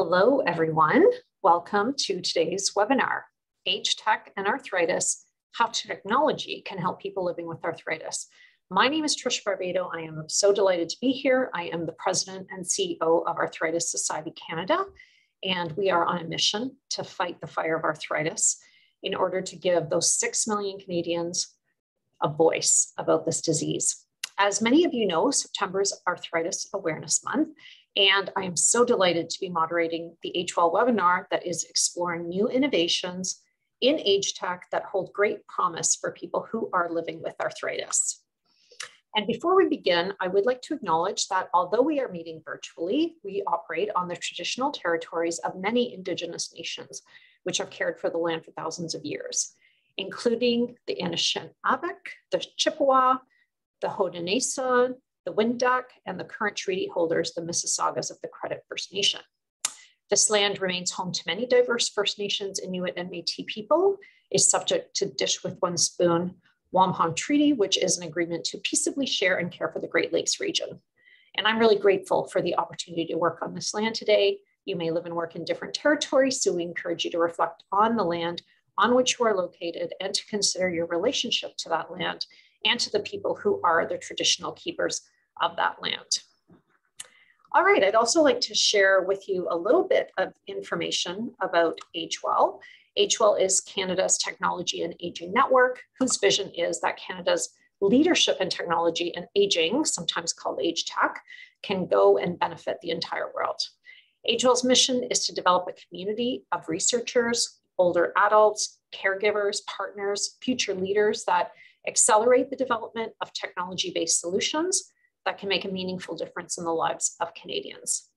Hello, everyone. Welcome to today's webinar, Age Tech and Arthritis, How Technology Can Help People Living with Arthritis. My name is Trish Barbato. I am so delighted to be here. I am the president and CEO of Arthritis Society Canada, and we are on a mission to fight the fire of arthritis in order to give those 6 million Canadians a voice about this disease. As many of you know, September is Arthritis Awareness Month, and I am so delighted to be moderating the Age-Well webinar that is exploring new innovations in age tech that hold great promise for people who are living with arthritis. And before we begin, I would like to acknowledge that although we are meeting virtually, we operate on the traditional territories of many Indigenous nations, which have cared for the land for thousands of years, including the Anishinaabe, the Chippewa, the Haudenosaunee, the Wendat, and the current treaty holders, the Mississaugas of the Credit First Nation. This land remains home to many diverse First Nations, Inuit, and Métis people, is subject to Dish with One Spoon Wampum Treaty, which is an agreement to peaceably share and care for the Great Lakes region. And I'm really grateful for the opportunity to work on this land today. You may live and work in different territories, so we encourage you to reflect on the land on which you are located and to consider your relationship to that land and to the people who are the traditional keepers of that land. All right, I'd also like to share with you a little bit of information about Age-Well. Age-Well is Canada's technology and aging network, whose vision is that Canada's leadership in technology and aging, sometimes called age tech, can go and benefit the entire world. Age-Well's mission is to develop a community of researchers, older adults, caregivers, partners, future leaders that accelerate the development of technology-based solutions that can make a meaningful difference in the lives of Canadians.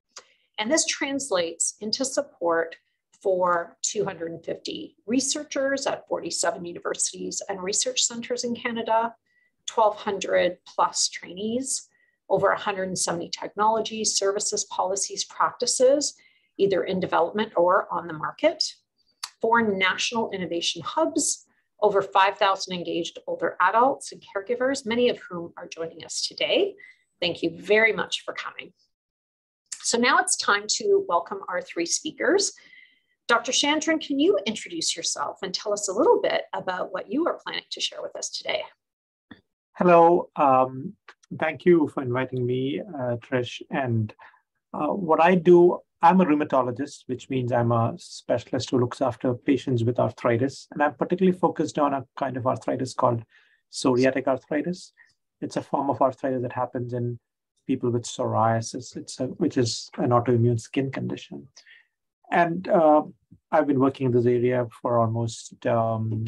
And this translates into support for 250 researchers at 47 universities and research centers in Canada, 1,200 plus trainees, over 170 technologies, services, policies, practices, either in development or on the market, four national innovation hubs, over 5,000 engaged older adults and caregivers, many of whom are joining us today, Thank you very much for coming. So now it's time to welcome our three speakers. Dr. Chandran, can you introduce yourself and tell us a little bit about what you are planning to share with us today? Hello, um, thank you for inviting me, uh, Trish. And uh, what I do, I'm a rheumatologist, which means I'm a specialist who looks after patients with arthritis. And I'm particularly focused on a kind of arthritis called psoriatic arthritis. It's a form of arthritis that happens in people with psoriasis, it's a, which is an autoimmune skin condition. And uh, I've been working in this area for almost um,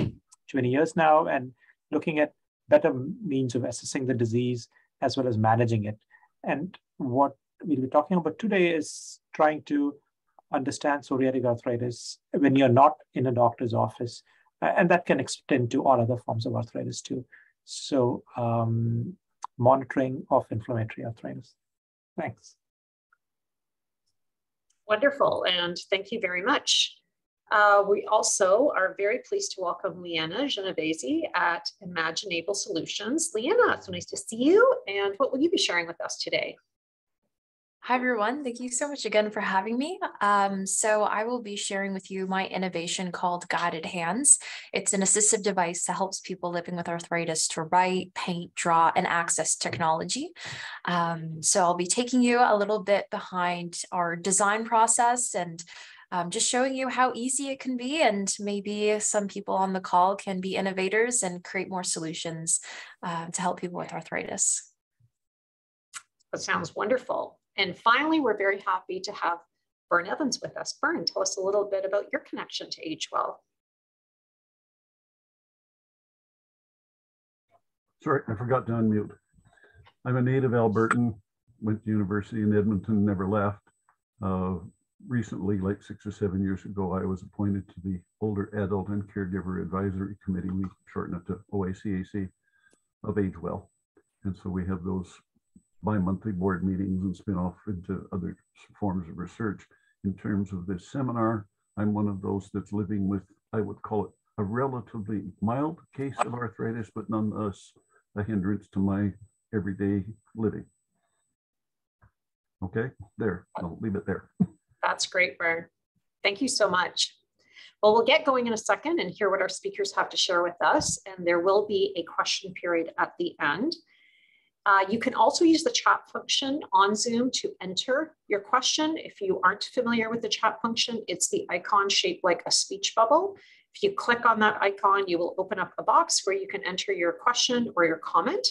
20 years now and looking at better means of assessing the disease as well as managing it. And what we'll be talking about today is trying to understand psoriatic arthritis when you're not in a doctor's office. And that can extend to all other forms of arthritis too. So um, monitoring of inflammatory arthritis. Thanks. Wonderful, and thank you very much. Uh, we also are very pleased to welcome Lianna Genovese at ImaginAble Solutions. Lianna, it's so nice to see you, and what will you be sharing with us today? Hi, everyone. Thank you so much again for having me. Um, so I will be sharing with you my innovation called Guided Hands. It's an assistive device that helps people living with arthritis to write, paint, draw, and access technology. Um, so I'll be taking you a little bit behind our design process and um, just showing you how easy it can be and maybe some people on the call can be innovators and create more solutions uh, to help people with arthritis. That sounds wonderful. And finally, we're very happy to have Burn Evans with us. Burn, tell us a little bit about your connection to Age-Well. Sorry, I forgot to unmute. I'm a native Albertan, went to university in Edmonton, never left. Uh, recently, like six or seven years ago, I was appointed to the Older Adult and Caregiver Advisory Committee, we shorten it to OACAC, of Age-Well. And so we have those bi-monthly board meetings and spin off into other forms of research. In terms of this seminar, I'm one of those that's living with, I would call it a relatively mild case of arthritis, but nonetheless a hindrance to my everyday living. Okay, there, I'll leave it there. That's great, Burn. Thank you so much. Well, we'll get going in a second and hear what our speakers have to share with us. And there will be a question period at the end. Uh, you can also use the chat function on Zoom to enter your question. If you aren't familiar with the chat function, it's the icon shaped like a speech bubble. If you click on that icon, you will open up a box where you can enter your question or your comment.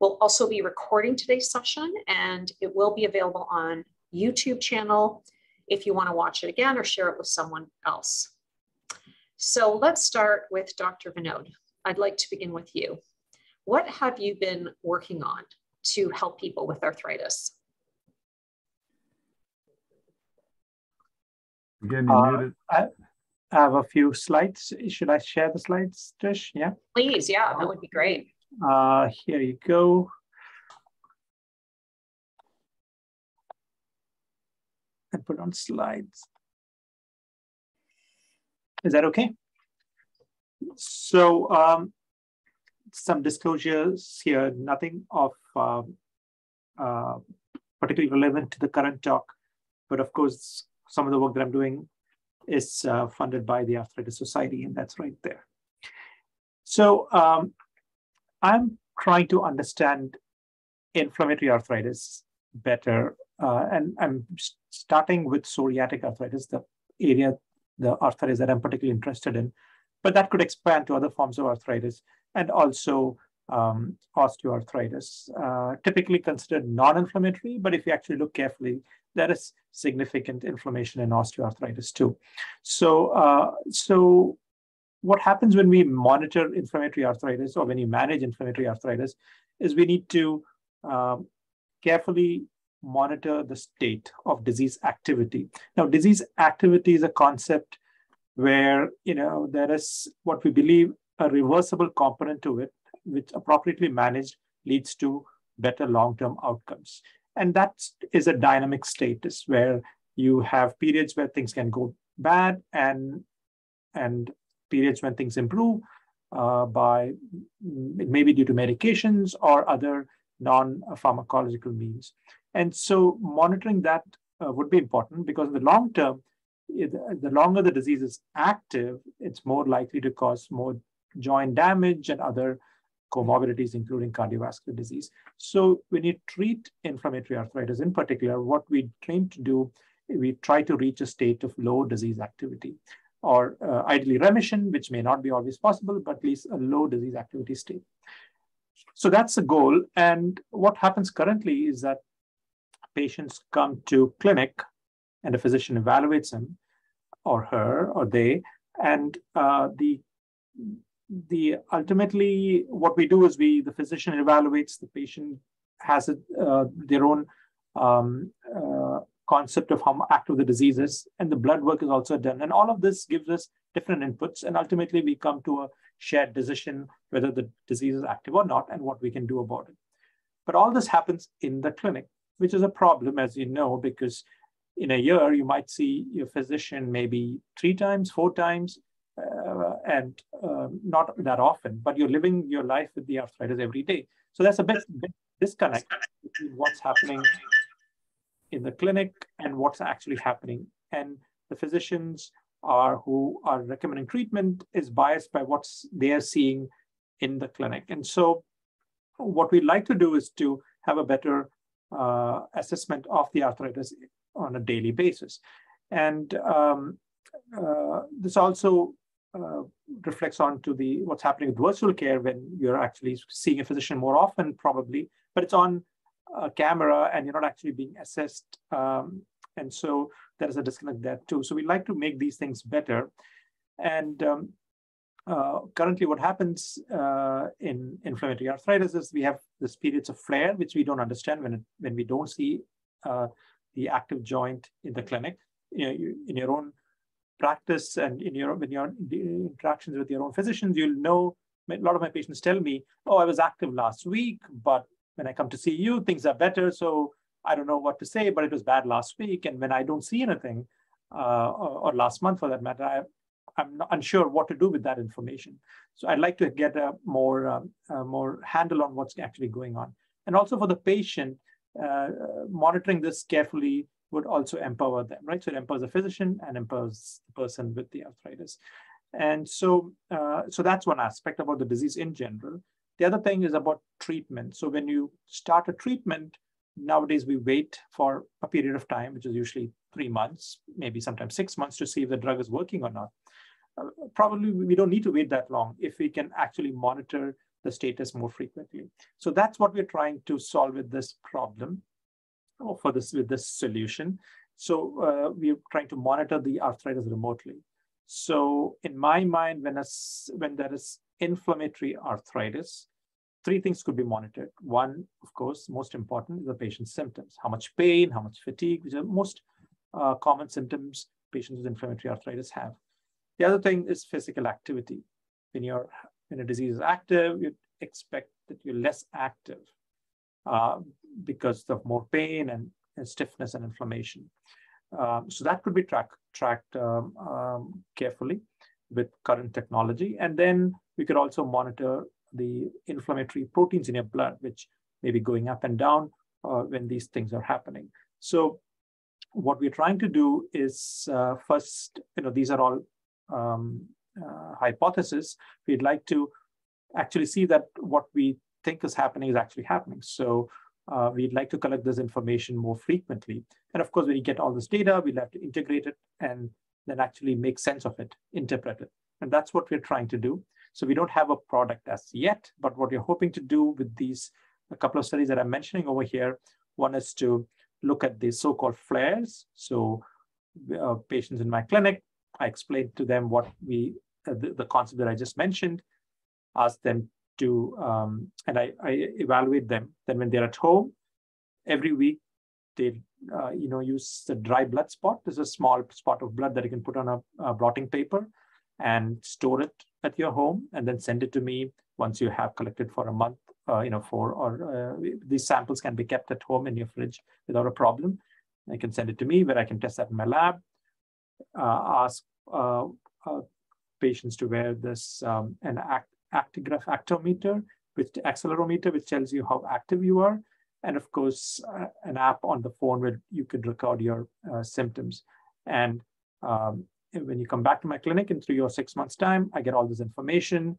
We'll also be recording today's session and it will be available on YouTube channel if you wanna watch it again or share it with someone else. So let's start with Dr. Vinod. I'd like to begin with you. What have you been working on to help people with arthritis? Again, you uh, muted. I, I have a few slides. Should I share the slides, Trish? Yeah. Please, yeah, that would be great. Uh, here you go. And put on slides. Is that okay? So um, some disclosures here, nothing of uh, uh, particularly relevant to the current talk, but of course, some of the work that I'm doing is uh, funded by the Arthritis Society, and that's right there. So um, I'm trying to understand inflammatory arthritis better, uh, and I'm starting with psoriatic arthritis, the area, the arthritis that I'm particularly interested in, but that could expand to other forms of arthritis and also um, osteoarthritis, uh, typically considered non-inflammatory, but if you actually look carefully, there is significant inflammation in osteoarthritis too. So, uh, so what happens when we monitor inflammatory arthritis or when you manage inflammatory arthritis is we need to um, carefully monitor the state of disease activity. Now, disease activity is a concept where you know there is what we believe a reversible component to it, which appropriately managed leads to better long-term outcomes. And that is a dynamic status where you have periods where things can go bad and, and periods when things improve uh, by maybe due to medications or other non-pharmacological means. And so monitoring that uh, would be important because in the long term, the longer the disease is active, it's more likely to cause more joint damage and other comorbidities, including cardiovascular disease. So when you treat inflammatory arthritis in particular, what we train to do, we try to reach a state of low disease activity or uh, ideally remission, which may not be always possible, but at least a low disease activity state. So that's the goal. And what happens currently is that patients come to clinic and a physician evaluates him or her or they, and uh, the the ultimately what we do is we the physician evaluates the patient has a, uh, their own um, uh, concept of how active the disease is and the blood work is also done. And all of this gives us different inputs and ultimately we come to a shared decision whether the disease is active or not and what we can do about it. But all this happens in the clinic which is a problem as you know because in a year you might see your physician maybe three times four times uh, and uh, not that often, but you're living your life with the arthritis every day. So that's a bit, bit disconnect between what's happening in the clinic and what's actually happening. And the physicians are who are recommending treatment is biased by what's they are seeing in the clinic. And so what we'd like to do is to have a better uh, assessment of the arthritis on a daily basis. And um, uh, this also uh, reflects on to the what's happening with virtual care when you're actually seeing a physician more often, probably, but it's on a camera and you're not actually being assessed. Um, and so there is a disconnect there too. So we like to make these things better. And um, uh, currently what happens uh, in inflammatory arthritis is we have this periods of flare, which we don't understand when, it, when we don't see uh, the active joint in the clinic. You know, you, in your own practice and in your with your interactions with your own physicians, you'll know a lot of my patients tell me, "Oh, I was active last week, but when I come to see you, things are better. So I don't know what to say, but it was bad last week. And when I don't see anything, uh, or, or, last month for that matter, I, I'm unsure what to do with that information. So I'd like to get a more um, a more handle on what's actually going on, and also for the patient, uh, monitoring this carefully would also empower them, right? So it empowers the physician and empowers the person with the arthritis. And so, uh, so that's one aspect about the disease in general. The other thing is about treatment. So when you start a treatment, nowadays we wait for a period of time, which is usually three months, maybe sometimes six months to see if the drug is working or not. Uh, probably we don't need to wait that long if we can actually monitor the status more frequently. So that's what we're trying to solve with this problem for this with this solution. So uh, we're trying to monitor the arthritis remotely. So in my mind, when, a, when there is inflammatory arthritis, three things could be monitored. One, of course, most important is the patient's symptoms. How much pain, how much fatigue, which are most uh, common symptoms patients with inflammatory arthritis have. The other thing is physical activity. When you're when a disease is active, you expect that you're less active uh, because of more pain and, and stiffness and inflammation. Um, so that could be track, tracked um, um, carefully with current technology. And then we could also monitor the inflammatory proteins in your blood, which may be going up and down uh, when these things are happening. So what we're trying to do is uh, first, you know, these are all um, uh, hypothesis, we'd like to actually see that what we think is happening is actually happening. So uh, we'd like to collect this information more frequently. And of course, when you get all this data, we'll have to integrate it and then actually make sense of it, interpret it. And that's what we're trying to do. So we don't have a product as yet, but what we're hoping to do with these, a couple of studies that I'm mentioning over here, one is to look at the so-called flares. So uh, patients in my clinic, I explained to them what we uh, the, the, concept that I just mentioned, asked them to, um, and I, I, evaluate them. Then when they're at home, every week, they, uh, you know, use the dry blood spot. There's a small spot of blood that you can put on a, a blotting paper and store it at your home and then send it to me once you have collected for a month, uh, you know, for, or uh, these samples can be kept at home in your fridge without a problem. I can send it to me where I can test that in my lab, uh, ask uh, uh, patients to wear this um, an act, actigraph actometer, which accelerometer, which tells you how active you are. And of course, uh, an app on the phone where you could record your uh, symptoms. And um, when you come back to my clinic in three or six months time, I get all this information.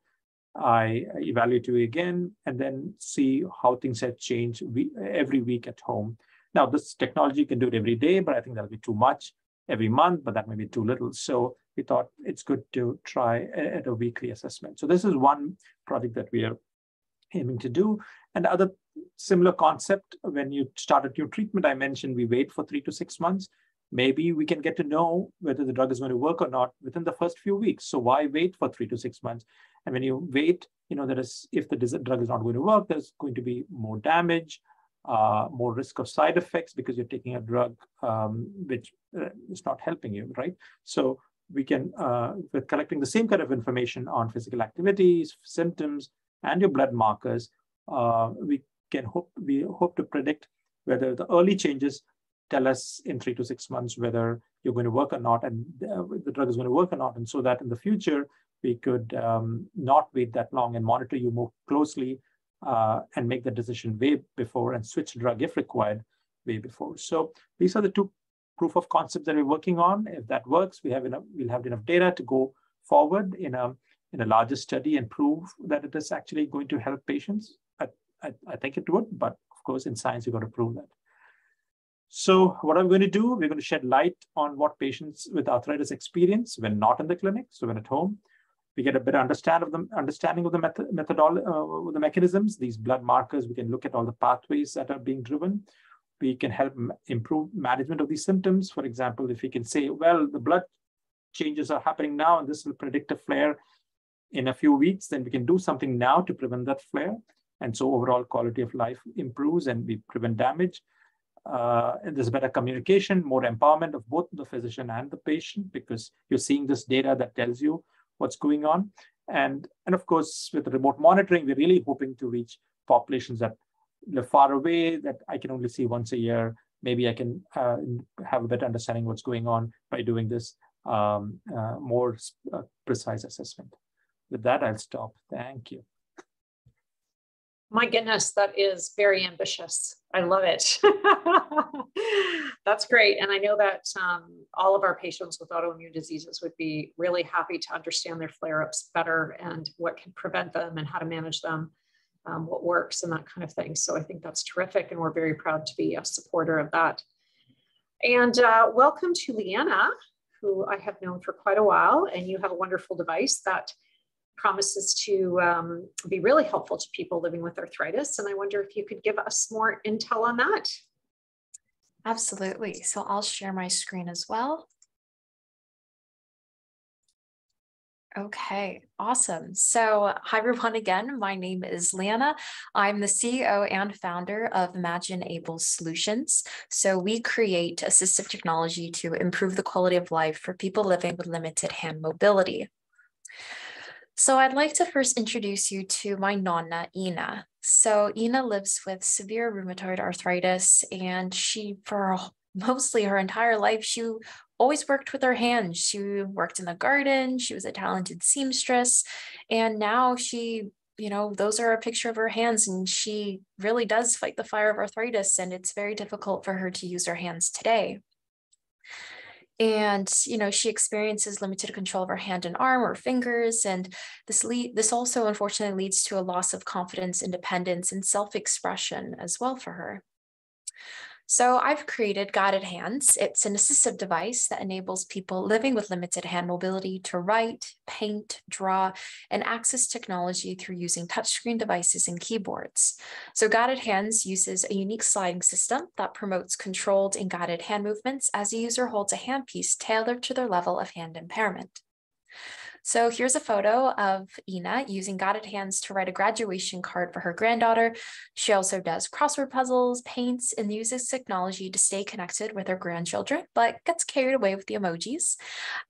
I evaluate you again and then see how things have changed every week at home. Now, this technology can do it every day, but I think that'll be too much every month, but that may be too little. So we thought it's good to try at a weekly assessment. So this is one project that we are aiming to do. And the other similar concept, when you start a new treatment, I mentioned we wait for three to six months. Maybe we can get to know whether the drug is going to work or not within the first few weeks. So why wait for three to six months? And when you wait, you know, there is if the drug is not going to work, there's going to be more damage, uh, more risk of side effects because you're taking a drug um, which uh, is not helping you, right? So we can, uh, with collecting the same kind of information on physical activities, symptoms, and your blood markers, uh, we can hope we hope to predict whether the early changes tell us in three to six months whether you're going to work or not, and uh, the drug is going to work or not, and so that in the future we could um, not wait that long and monitor you more closely uh, and make the decision way before and switch drug if required way before. So these are the two proof of concepts that we're working on. If that works, we have enough, we'll have enough data to go forward in a in a larger study and prove that it is actually going to help patients. I, I, I think it would, but of course in science you've got to prove that. So what I'm going to do, we're going to shed light on what patients with arthritis experience when not in the clinic, so when at home, we get a better understand of the understanding of the method, methodology, uh, the mechanisms, these blood markers. We can look at all the pathways that are being driven. We can help improve management of these symptoms. For example, if we can say, well, the blood changes are happening now, and this will predict a flare in a few weeks, then we can do something now to prevent that flare. And so overall quality of life improves and we prevent damage. Uh, and there's better communication, more empowerment of both the physician and the patient because you're seeing this data that tells you what's going on. And, and of course, with remote monitoring, we're really hoping to reach populations that live far away that I can only see once a year. Maybe I can uh, have a better understanding what's going on by doing this um, uh, more uh, precise assessment. With that, I'll stop. Thank you. My goodness, that is very ambitious. I love it. That's great. And I know that um, all of our patients with autoimmune diseases would be really happy to understand their flare ups better and what can prevent them and how to manage them, um, what works, and that kind of thing. So I think that's terrific. And we're very proud to be a supporter of that. And uh, welcome to Lianna, who I have known for quite a while. And you have a wonderful device that promises to um, be really helpful to people living with arthritis. And I wonder if you could give us more intel on that. Absolutely. So I'll share my screen as well. Okay, awesome. So, hi everyone again. My name is Lianna. I'm the CEO and founder of ImaginAble Solutions. So, we create assistive technology to improve the quality of life for people living with limited hand mobility. So I'd like to first introduce you to my nonna, Ina. So Ina lives with severe rheumatoid arthritis, and she, for mostly her entire life, she always worked with her hands. She worked in the garden. She was a talented seamstress, and now she you know, those are a picture of her hands, and she really does fight the fire of arthritis, and it's very difficult for her to use her hands today and you know she experiences limited control of her hand and arm or fingers and this lead this also unfortunately leads to a loss of confidence independence and self-expression as well for her so I've created Guided Hands. It's an assistive device that enables people living with limited hand mobility to write, paint, draw, and access technology through using touchscreen devices and keyboards. So Guided Hands uses a unique sliding system that promotes controlled and guided hand movements as the user holds a handpiece tailored to their level of hand impairment. So here's a photo of Ina using guided hands to write a graduation card for her granddaughter. She also does crossword puzzles, paints, and uses technology to stay connected with her grandchildren, but gets carried away with the emojis.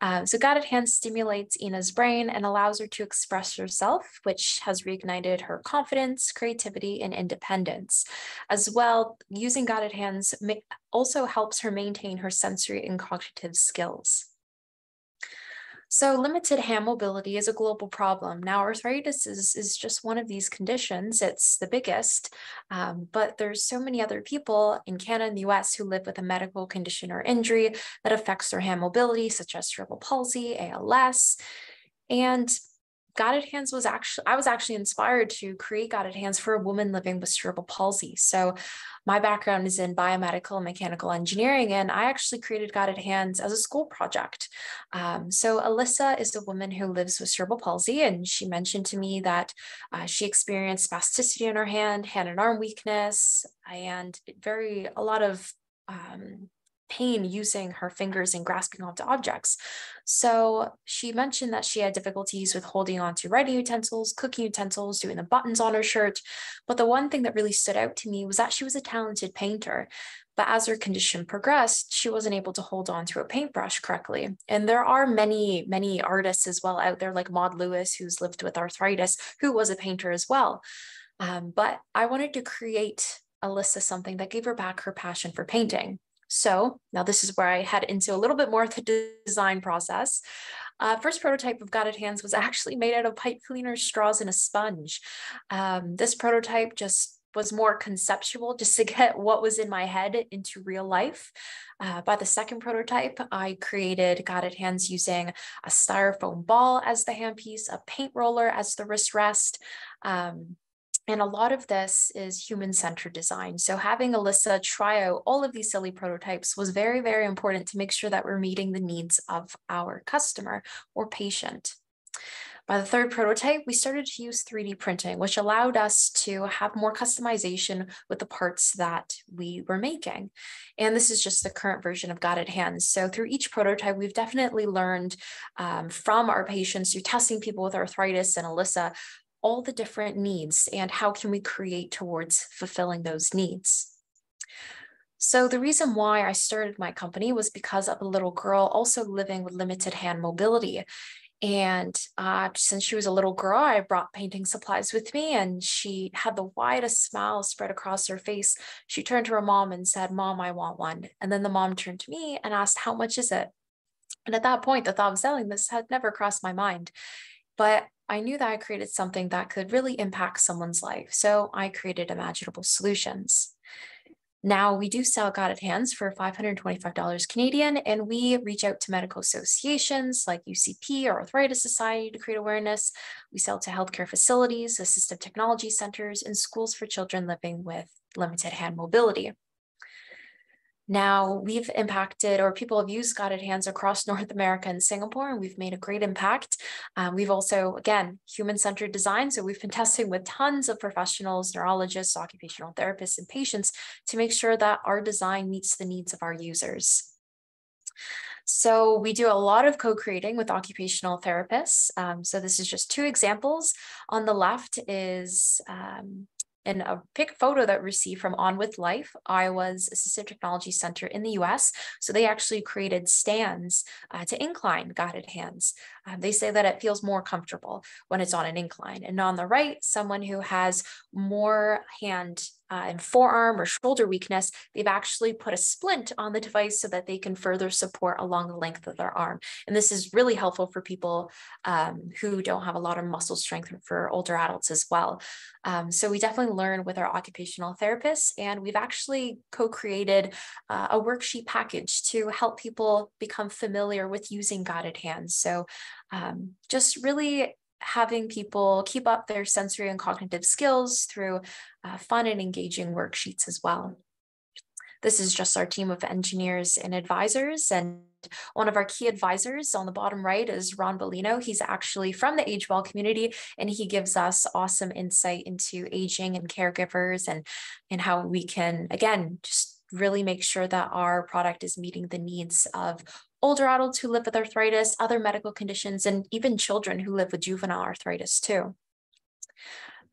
Um, so guided hands stimulates Ina's brain and allows her to express herself, which has reignited her confidence, creativity, and independence. As well, using guided hands also helps her maintain her sensory and cognitive skills. So limited hand mobility is a global problem. Now, arthritis is, is just one of these conditions. It's the biggest, um, but there's so many other people in Canada and the US who live with a medical condition or injury that affects their hand mobility, such as cerebral palsy, ALS. And Guided Hands was actually, I was actually inspired to create Guided Hands for a woman living with cerebral palsy. So my background is in biomedical and mechanical engineering, and I actually created Guided Hands as a school project. Um, so Alyssa is a woman who lives with cerebral palsy, and she mentioned to me that uh, she experienced spasticity in her hand, hand and arm weakness, and very, a lot of um, pain using her fingers and grasping onto objects. So she mentioned that she had difficulties with holding onto writing utensils, cooking utensils, doing the buttons on her shirt. But the one thing that really stood out to me was that she was a talented painter. But as her condition progressed, she wasn't able to hold on to a paintbrush correctly. And there are many, many artists as well out there, like Maud Lewis, who's lived with arthritis, who was a painter as well. Um, but I wanted to create Alyssa something that gave her back her passion for painting. So now this is where I head into a little bit more of the design process. Uh, first prototype of Guided Hands was actually made out of pipe cleaners, straws, and a sponge. Um, this prototype just was more conceptual just to get what was in my head into real life. Uh, by the second prototype, I created Guided Hands using a styrofoam ball as the handpiece, a paint roller as the wrist rest, um, and a lot of this is human centered design. So having Alyssa try out all of these silly prototypes was very, very important to make sure that we're meeting the needs of our customer or patient. By the third prototype, we started to use 3D printing, which allowed us to have more customization with the parts that we were making. And this is just the current version of Guided Hands. So through each prototype, we've definitely learned um, from our patients through testing people with arthritis and Alyssa all the different needs and how can we create towards fulfilling those needs. So the reason why I started my company was because of a little girl also living with limited hand mobility. And uh, since she was a little girl, I brought painting supplies with me, and she had the widest smile spread across her face. She turned to her mom and said, Mom, I want one. And then the mom turned to me and asked, How much is it? And at that point, the thought of selling this had never crossed my mind. But I knew that I created something that could really impact someone's life. So I created ImaginAble Solutions. Now we do sell Guided Hands for $525 Canadian, and we reach out to medical associations like UCP or Arthritis Society to create awareness. We sell to healthcare facilities, assistive technology centers, and schools for children living with limited hand mobility. Now we've impacted, or people have used Guided Hands across North America and Singapore, and we've made a great impact. Um, we've also, again, human-centered design. So we've been testing with tons of professionals, neurologists, occupational therapists, and patients to make sure that our design meets the needs of our users. So we do a lot of co-creating with occupational therapists. Um, so this is just two examples. On the left is um, in a pic photo that received from On With Life, Iowa's Assistive Technology Center in the US. So they actually created stands uh, to incline guided hands. Uh, they say that it feels more comfortable when it's on an incline. And on the right, someone who has more hand uh, and forearm or shoulder weakness, they've actually put a splint on the device so that they can further support along the length of their arm. And this is really helpful for people um, who don't have a lot of muscle strength for older adults as well. Um, so we definitely learn with our occupational therapists, and we've actually co-created uh, a worksheet package to help people become familiar with using guided hands. So um, just really having people keep up their sensory and cognitive skills through uh, fun and engaging worksheets as well. This is just our team of engineers and advisors. And one of our key advisors on the bottom right is Ron Bellino. He's actually from the Age Well community, and he gives us awesome insight into aging and caregivers and, and how we can, again, just really make sure that our product is meeting the needs of older adults who live with arthritis, other medical conditions, and even children who live with juvenile arthritis too.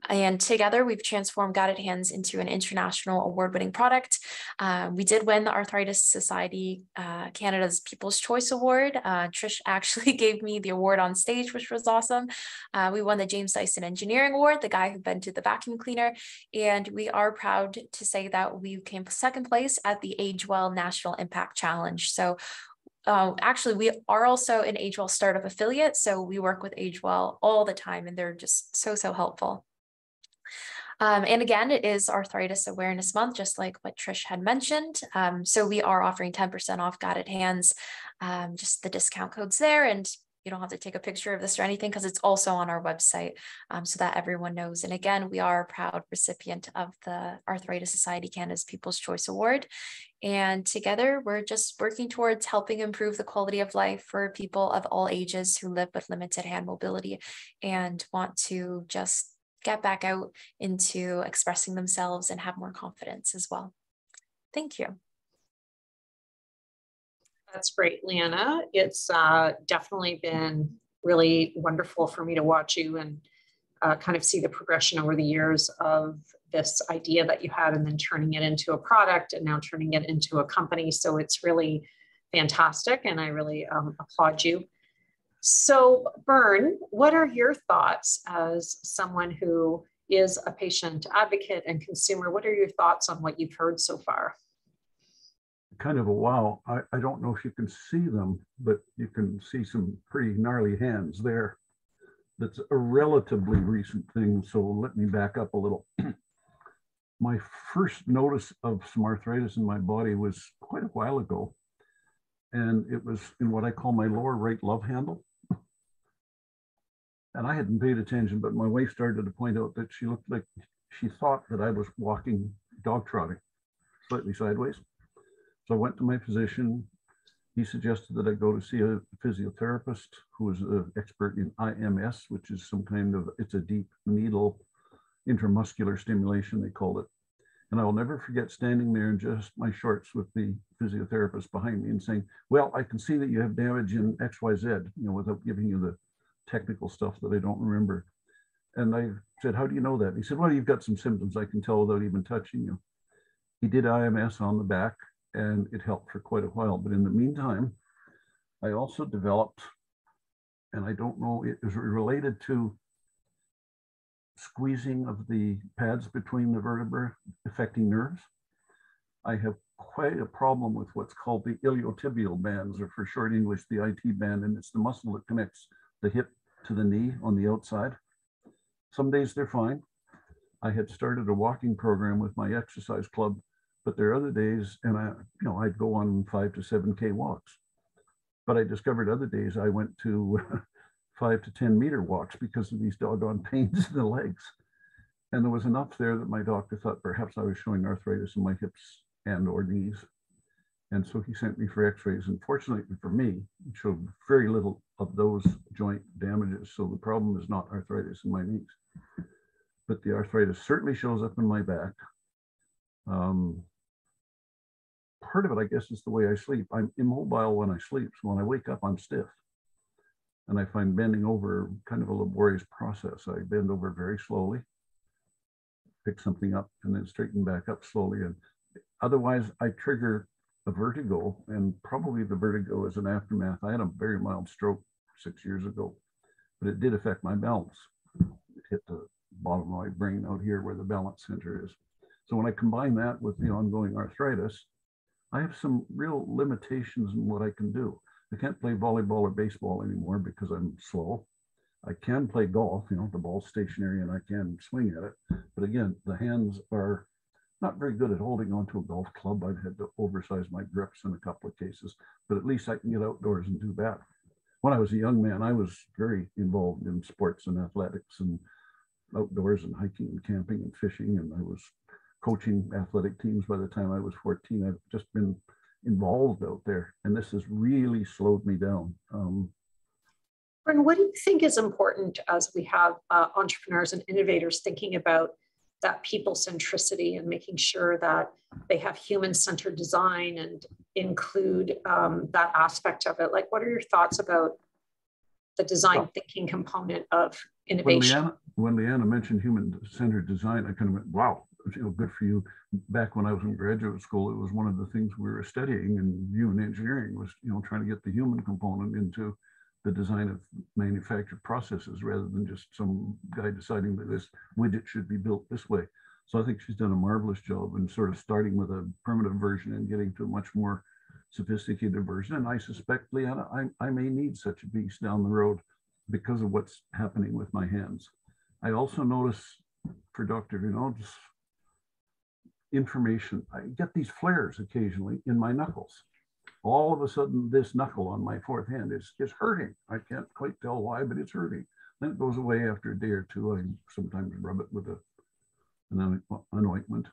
And together, we've transformed Guided Hands into an international award winning product. Uh, we did win the Arthritis Society uh, Canada's People's Choice Award. Uh, Trish actually gave me the award on stage, which was awesome. Uh, we won the James Dyson Engineering Award, the guy who invented the vacuum cleaner. And we are proud to say that we came second place at the Age Well National Impact Challenge. So uh, actually, we are also an AgeWell startup affiliate. So we work with AgeWell all the time and they're just so, so helpful. Um, and again, it is Arthritis Awareness Month, just like what Trish had mentioned. Um, so we are offering 10% off Guided Hands, um, just the discount codes there. And you don't have to take a picture of this or anything because it's also on our website um, so that everyone knows. And again, we are a proud recipient of the Arthritis Society Canada's People's Choice Award. And together, we're just working towards helping improve the quality of life for people of all ages who live with limited hand mobility and want to just get back out into expressing themselves and have more confidence as well. Thank you. That's great, Lianna. It's uh, definitely been really wonderful for me to watch you and uh, kind of see the progression over the years of this idea that you had and then turning it into a product and now turning it into a company. So it's really fantastic and I really um, applaud you. So, Burn, what are your thoughts as someone who is a patient advocate and consumer? What are your thoughts on what you've heard so far? kind of a wow. I, I don't know if you can see them, but you can see some pretty gnarly hands there. That's a relatively recent thing. So let me back up a little. my first notice of some arthritis in my body was quite a while ago. And it was in what I call my lower right love handle. And I hadn't paid attention, but my wife started to point out that she looked like she thought that I was walking dog trotting slightly sideways. So I went to my physician. He suggested that I go to see a physiotherapist who is an expert in IMS, which is some kind of, it's a deep needle intramuscular stimulation, they called it. And I will never forget standing there in just my shorts with the physiotherapist behind me and saying, well, I can see that you have damage in XYZ, you know, without giving you the technical stuff that I don't remember. And I said, how do you know that? He said, well, you've got some symptoms I can tell without even touching you. He did IMS on the back and it helped for quite a while. But in the meantime, I also developed, and I don't know, it is related to squeezing of the pads between the vertebrae affecting nerves. I have quite a problem with what's called the iliotibial bands, or for short English, the IT band, and it's the muscle that connects the hip to the knee on the outside. Some days they're fine. I had started a walking program with my exercise club, but there are other days, and I, you know, I'd go on five to seven K walks. But I discovered other days I went to five to 10 meter walks because of these doggone pains in the legs. And there was enough there that my doctor thought perhaps I was showing arthritis in my hips and or knees. And so he sent me for x-rays. And fortunately for me, it showed very little of those joint damages. So the problem is not arthritis in my knees. But the arthritis certainly shows up in my back. Um, part of it, I guess, is the way I sleep. I'm immobile when I sleep. So when I wake up, I'm stiff. And I find bending over kind of a laborious process. I bend over very slowly, pick something up, and then straighten back up slowly. And otherwise, I trigger a vertigo, and probably the vertigo is an aftermath. I had a very mild stroke six years ago, but it did affect my balance. It hit the bottom of my brain out here where the balance center is. So when I combine that with the ongoing arthritis, I have some real limitations in what I can do. I can't play volleyball or baseball anymore because I'm slow. I can play golf, you know, the ball's stationary and I can swing at it. But again, the hands are not very good at holding onto a golf club. I've had to oversize my grips in a couple of cases, but at least I can get outdoors and do that. When I was a young man, I was very involved in sports and athletics and outdoors and hiking and camping and fishing. And I was coaching athletic teams by the time I was 14. I've just been involved out there, and this has really slowed me down. Um, what do you think is important as we have uh, entrepreneurs and innovators thinking about that people centricity and making sure that they have human centered design and include um, that aspect of it? Like, what are your thoughts about the design thinking component of innovation? When Lianna, when Lianna mentioned human centered design, I kind of went, wow, you know, good for you. Back when I was in graduate school, it was one of the things we were studying in human engineering was, you know, trying to get the human component into the design of manufactured processes rather than just some guy deciding that this widget should be built this way. So I think she's done a marvelous job in sort of starting with a primitive version and getting to a much more sophisticated version. And I suspect, Lianna, I, I may need such a beast down the road because of what's happening with my hands. I also notice for Dr. Vinod's information. I get these flares occasionally in my knuckles. All of a sudden, this knuckle on my fourth hand is, is hurting. I can't quite tell why, but it's hurting. Then it goes away after a day or two. I sometimes rub it with a, an anointment.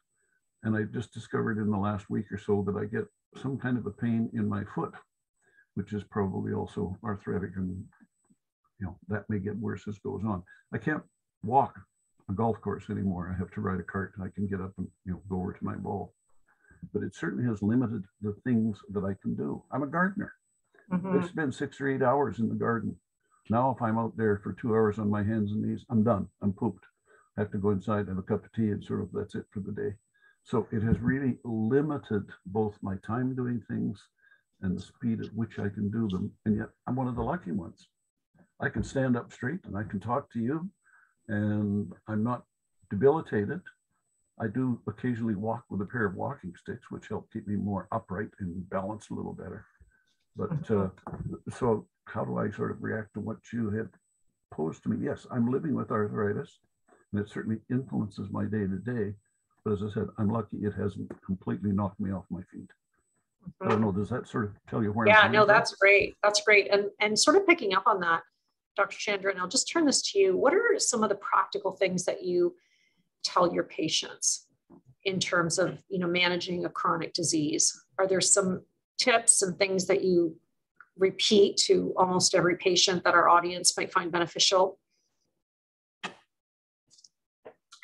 And I just discovered in the last week or so that I get some kind of a pain in my foot, which is probably also arthritic and you know that may get worse as goes on. I can't walk a golf course anymore. I have to ride a cart and I can get up and you know go over to my ball. But it certainly has limited the things that I can do. I'm a gardener. Mm-hmm. I spend six or eight hours in the garden. Now, if I'm out there for two hours on my hands and knees, I'm done. I'm pooped. I have to go inside have a cup of tea and sort of that's it for the day. So it has really limited both my time doing things and the speed at which I can do them. And yet I'm one of the lucky ones. I can stand up straight and I can talk to you and I'm not debilitated. I do occasionally walk with a pair of walking sticks, which help keep me more upright and balanced a little better. But uh, so, how do I sort of react to what you had posed to me? Yes, I'm living with arthritis, and it certainly influences my day to day. But as I said, I'm lucky it hasn't completely knocked me off my feet. I don't know. Does that sort of tell you where? Yeah, no, that's great. That's great. And and sort of picking up on that, Dr. Chandran, and I'll just turn this to you. What are some of the practical things that you tell your patients in terms of you know managing a chronic disease? Are there some tips and things that you repeat to almost every patient that our audience might find beneficial?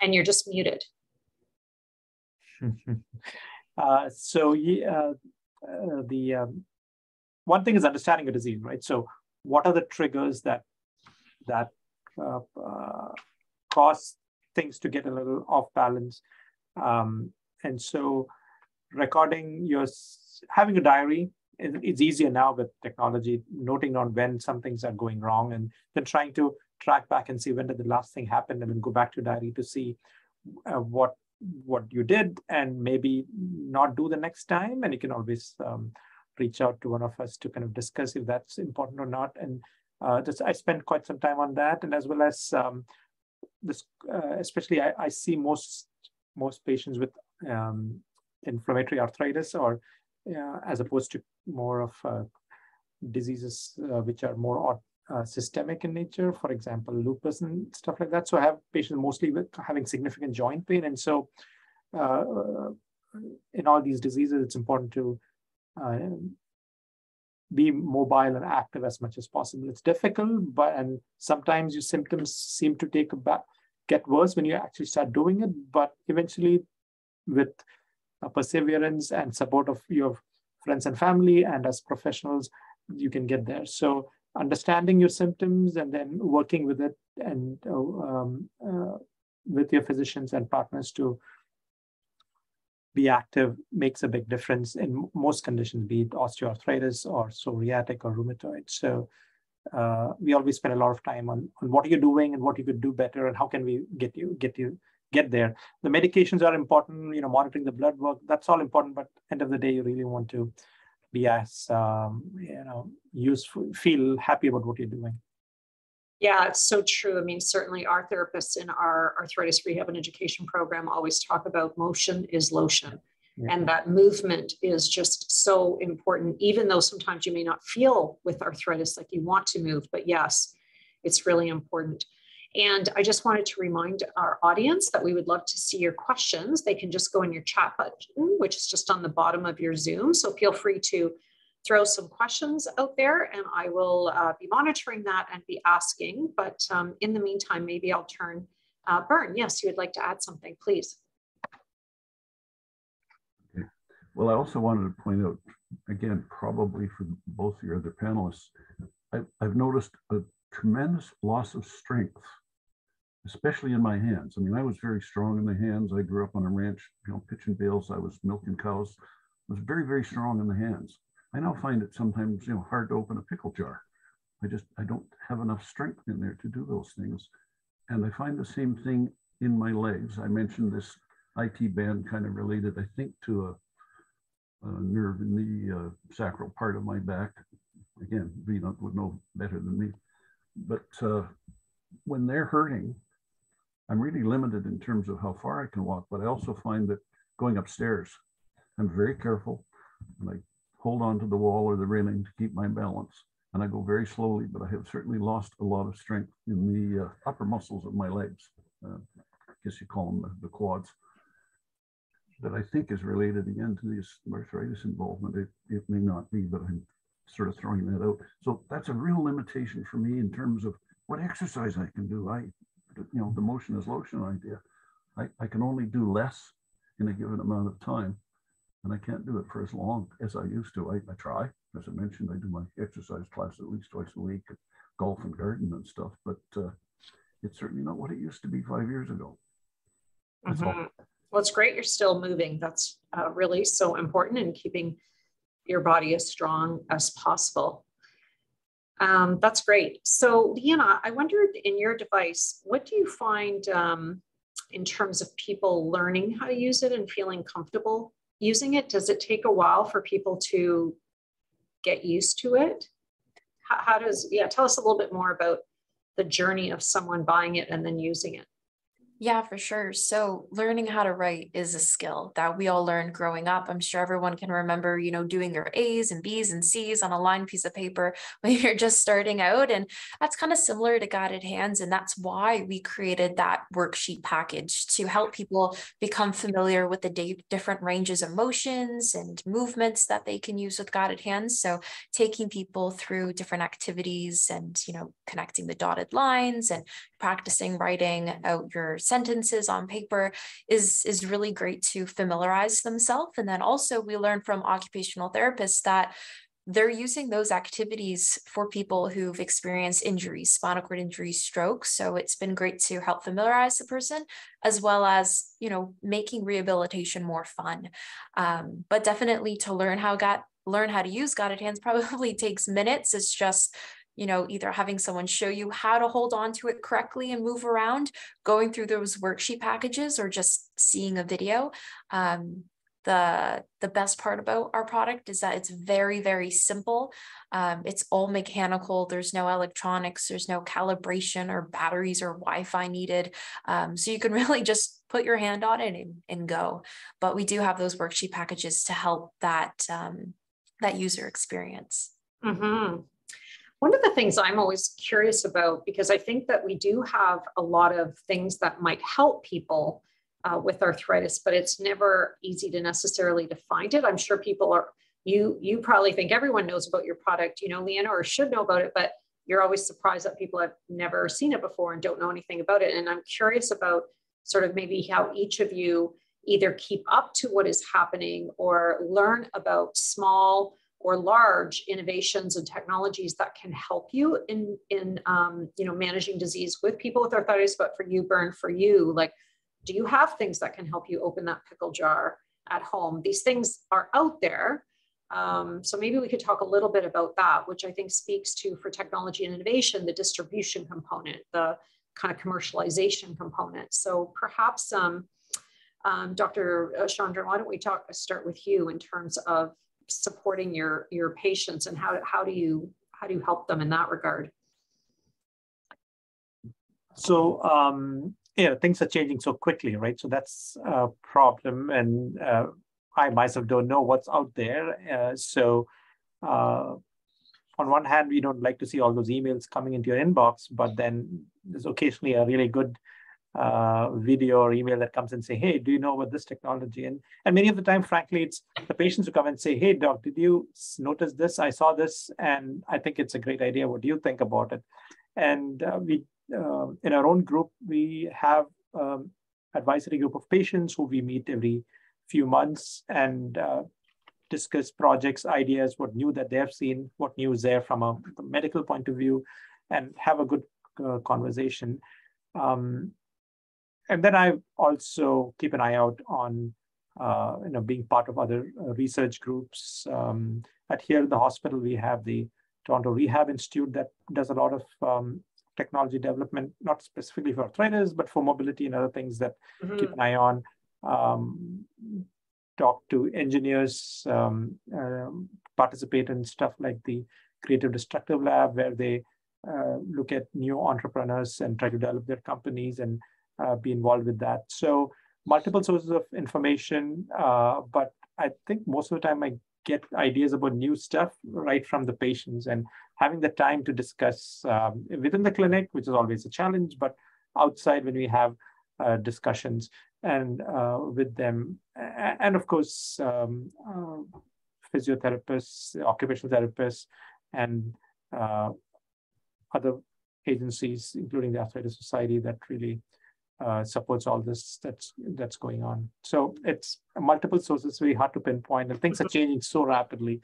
And you're just muted. uh, so yeah, uh, the um, one thing is understanding a disease, right? So what are the triggers that that uh, uh, cause things to get a little off balance. Um, and so recording your, having a diary, it's easier now with technology, noting on when some things are going wrong and then trying to track back and see when did the last thing happen and then go back to diary to see uh, what what you did and maybe not do the next time and you can always um, reach out to one of us to kind of discuss if that's important or not and uh, I spent quite some time on that, and as well as um, this, uh, especially I, I, see most most patients with um, inflammatory arthritis, or uh, as opposed to more of uh, diseases uh, which are more uh, systemic in nature, for example, lupus and stuff like that. So I have patients mostly with having significant joint pain, and so in all these diseases, it's important to be mobile and active as much as possible. It's difficult, but and sometimes your symptoms seem to take a back, get worse when you actually start doing it. But eventually, with perseverance and support of your friends and family and as professionals, you can get there. So understanding your symptoms and then working with it and uh, um, uh, with your physicians and partners to be active makes a big difference in most conditions, be it osteoarthritis or psoriatic or rheumatoid. So uh, we always spend a lot of time on, on what are you doing and what you could do better and how can we get you get you get there. The medications are important, you know, monitoring the blood work, that's all important, but end of the day, you really want to be as um, you know useful, feel happy about what you're doing. Yeah, it's so true. I mean, certainly our therapists in our arthritis rehab and education program always talk about motion is lotion. Yeah. And that movement is just so important, even though sometimes you may not feel with arthritis like you want to move. But yes, it's really important. And I just wanted to remind our audience that we would love to see your questions. They can just go in your chat button, which is just on the bottom of your Zoom. So feel free to throw some questions out there and I will uh, be monitoring that and be asking. But um, in the meantime, maybe I'll turn uh, Burn. Yes, you would like to add something, please. Okay. Well, I also wanted to point out, again, probably for both of your other panelists, I, I've noticed a tremendous loss of strength, especially in my hands. I mean, I was very strong in the hands. I grew up on a ranch, you know, pitching bales. I was milking cows. I was very, very strong in the hands. I now find it sometimes, you know, hard to open a pickle jar. I just, I don't have enough strength in there to do those things. And I find the same thing in my legs. I mentioned this IT band kind of related, I think, to a, a nerve in the uh, sacral part of my back. Again, Vinod would know better than me. But uh, when they're hurting, I'm really limited in terms of how far I can walk, but I also find that going upstairs, I'm very careful and I hold on to the wall or the railing to keep my balance. And I go very slowly, but I have certainly lost a lot of strength in the uh, upper muscles of my legs. Uh, I guess you call them the, the, quads. That I think is related again to this arthritis involvement. It, it may not be, but I'm sort of throwing that out. So that's a real limitation for me in terms of what exercise I can do. I, you know, the motion is lotion idea. I, I can only do less in a given amount of time and I can't do it for as long as I used to. I, I try, as I mentioned, I do my exercise class at least twice a week, golf and garden and stuff, but uh, it's certainly not what it used to be five years ago. That's mm-hmm. all. Well, it's great you're still moving. That's uh, really so important in keeping your body as strong as possible. Um, that's great. So, Lianna, I wondered in your device, what do you find um, in terms of people learning how to use it and feeling comfortable using it? Does it take a while for people to get used to it? How, how does, yeah, tell us a little bit more about the journey of someone buying it and then using it. Yeah, for sure. So learning how to write is a skill that we all learned growing up. I'm sure everyone can remember, you know, doing your A's and B's and C's on a lined piece of paper when you're just starting out. And that's kind of similar to Guided Hands. And that's why we created that worksheet package to help people become familiar with the different ranges of motions and movements that they can use with Guided Hands. So taking people through different activities and, you know, connecting the dotted lines and practicing writing out your sentences on paper is, is really great to familiarize themselves. And then also we learn from occupational therapists that they're using those activities for people who've experienced injuries, spinal cord injuries, strokes. So it's been great to help familiarize the person as well as, you know, making rehabilitation more fun. Um, but definitely to learn how got learn how to use guided hands probably takes minutes. It's just you know, either having someone show you how to hold on to it correctly and move around, going through those worksheet packages, or just seeing a video. Um, the the best part about our product is that it's very very simple. Um, it's all mechanical. There's no electronics. There's no calibration or batteries or wi-fi needed. Um, so you can really just put your hand on it and, and go. But we do have those worksheet packages to help that um, that user experience. Mm-hmm. One of the things I'm always curious about, because I think that we do have a lot of things that might help people uh, with arthritis, but it's never easy to necessarily define it. I'm sure people are you you probably think everyone knows about your product, you know, Lianna, or should know about it, but you're always surprised that people have never seen it before and don't know anything about it. And I'm curious about sort of maybe how each of you either keep up to what is happening or learn about small or large innovations and technologies that can help you in in um, you know managing disease with people with arthritis but for you burn for you like do you have things that can help you open that pickle jar at home? These things are out there. Um, so maybe we could talk a little bit about that, which I think speaks to for technology and innovation, the distribution component, the kind of commercialization component. So perhaps, um, um, Dr. Chandran, why don't we talk start with you in terms of supporting your your patients and how how do you how do you help them in that regard? So um, know, things are changing so quickly, right? So that's a problem. And uh, I myself don't know what's out there. Uh, so uh, on one hand, we don't like to see all those emails coming into your inbox, but then there's occasionally a really good uh, video or email that comes and say, "Hey, do you know about this technology?" And and many of the time, frankly, it's the patients who come and say, "Hey, doc, did you notice this? I saw this, and I think it's a great idea. What do you think about it?" And uh, we uh, in our own group, we have um, advisory group of patients who we meet every few months and uh, discuss projects, ideas, what new that they've seen, what new is there from a medical point of view, and have a good uh, conversation. Um, and then I also keep an eye out on, uh, you know, being part of other uh, research groups. Um, at here at the hospital, we have the Toronto Rehab Institute that does a lot of um, technology development, not specifically for arthritis, but for mobility and other things that mm-hmm. keep an eye on. Um, talk to engineers, um, uh, participate in stuff like the Creative Destruction Lab, where they uh, look at new entrepreneurs and try to develop their companies and be involved with that. So multiple sources of information, uh, but I think most of the time I get ideas about new stuff right from the patients and having the time to discuss um, within the clinic, which is always a challenge, but outside when we have uh, discussions and uh, with them. And of course, um, uh, physiotherapists, occupational therapists, and uh, other agencies, including the Arthritis Society, that really uh, supports all this that's that's going on. So it's multiple sources, very hard to pinpoint, and things are changing so rapidly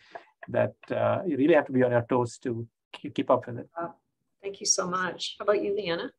that uh, you really have to be on your toes to keep up with it. Thank you so much. How about you, Lianna?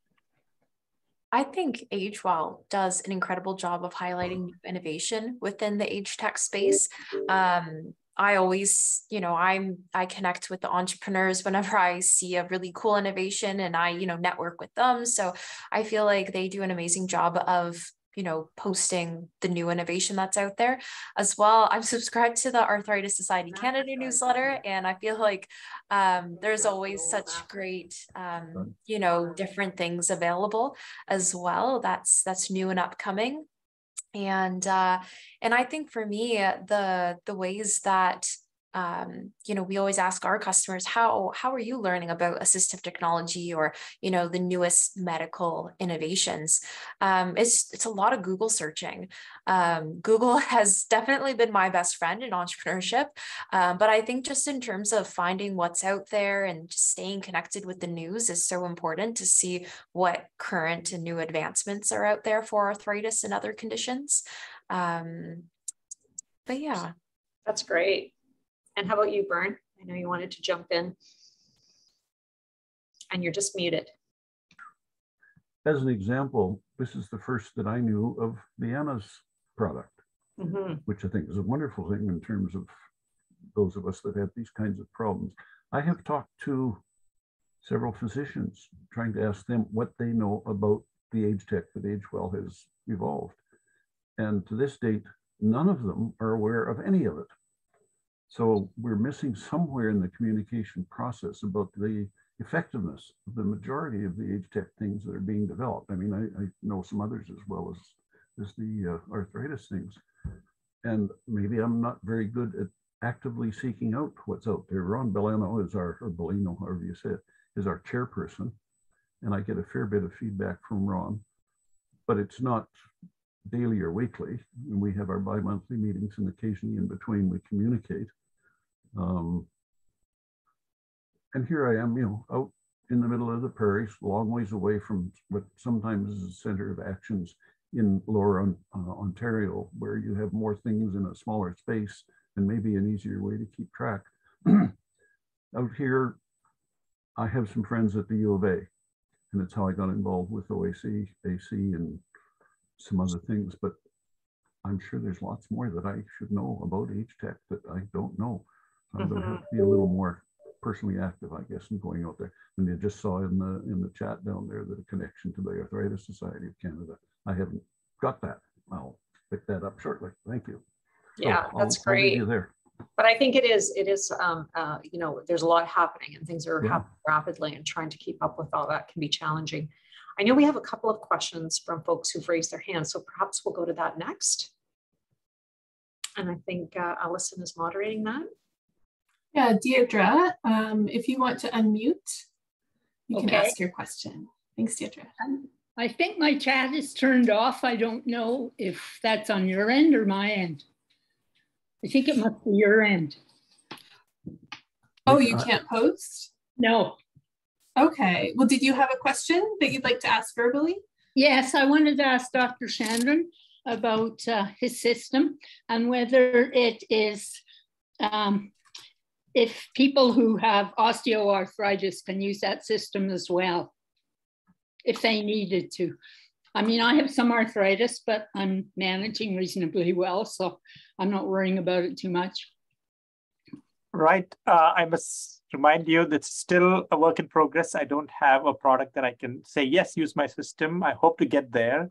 I think AgeWell does an incredible job of highlighting innovation within the age tech space. Um, I always, you know, I'm I connect with the entrepreneurs whenever I see a really cool innovation and I, you know, network with them. So I feel like they do an amazing job of you know posting the new innovation that's out there. As well i'm subscribed to the arthritis society canada newsletter and i feel like um, there's always such great um, you know different things available as well that's that's new and upcoming and uh, and I think for me the the ways that um, you know we always ask our customers how how are you learning about assistive technology or you know the newest medical innovations? Um, it's it's a lot of google searching. Um, google has definitely been my best friend in entrepreneurship um, but i think just in terms of finding what's out there and just staying connected with the news is so important to see what current and new advancements are out there for arthritis and other conditions. Um, but yeah. That's great and how about you, Burn? I know you wanted to jump in. And you're just muted. As an example, this is the first that I knew of Lianna's product, mm-hmm. which I think is a wonderful thing in terms of those of us that have these kinds of problems. I have talked to several physicians trying to ask them what they know about the age tech that AgeWell has evolved. And to this date, none of them are aware of any of it. So we're missing somewhere in the communication process about the effectiveness of the majority of the age tech things that are being developed. I mean, I, I know some others as well as, as the uh, arthritis things. And maybe I'm not very good at actively seeking out what's out there. Ron Bellino is our, or Bellino, however you say it, is our chairperson. And I get a fair bit of feedback from Ron, but it's not daily or weekly. And we have our bi-monthly meetings and occasionally in between we communicate. Um, and here I am, you know, out in the middle of the prairies, long ways away from what sometimes is the center of actions in lower uh, Ontario, where you have more things in a smaller space and maybe an easier way to keep track. out here, I have some friends at the U of A, and it's how I got involved with OAC, AC, and some other things. But I'm sure there's lots more that I should know about Age Tech that I don't know. I'm going to have to be a little more personally active, I guess, in going out there. And you just saw in the in the chat down there that a connection to the Arthritis Society of Canada. I haven't got that. I'll pick that up shortly. Thank you. Yeah, so that's I'll, great. I'll there. But I think it is, it is, um, uh, you know, there's a lot happening and things are yeah. happening rapidly and trying to keep up with all that can be challenging. I know we have a couple of questions from folks who've raised their hands, so perhaps we'll go to that next. And I think uh, Allison is moderating that. Yeah, Deirdre, um, if you want to unmute, you okay. can ask your question. Thanks, Deirdre. Um, I think my chat is turned off. I don't know if that's on your end or my end. I think it must be your end. Oh, you can't post? No. Okay. Well, did you have a question that you'd like to ask verbally? Yes, I wanted to ask Dr. Chandran about uh, his system and whether it is, um, if people who have osteoarthritis can use that system as well if they needed to. I mean, I have some arthritis, but I'm managing reasonably well, so I'm not worrying about it too much. Right. Uh, I must remind you that it's still a work in progress. I don't have a product that I can say, yes, use my system. I hope to get there.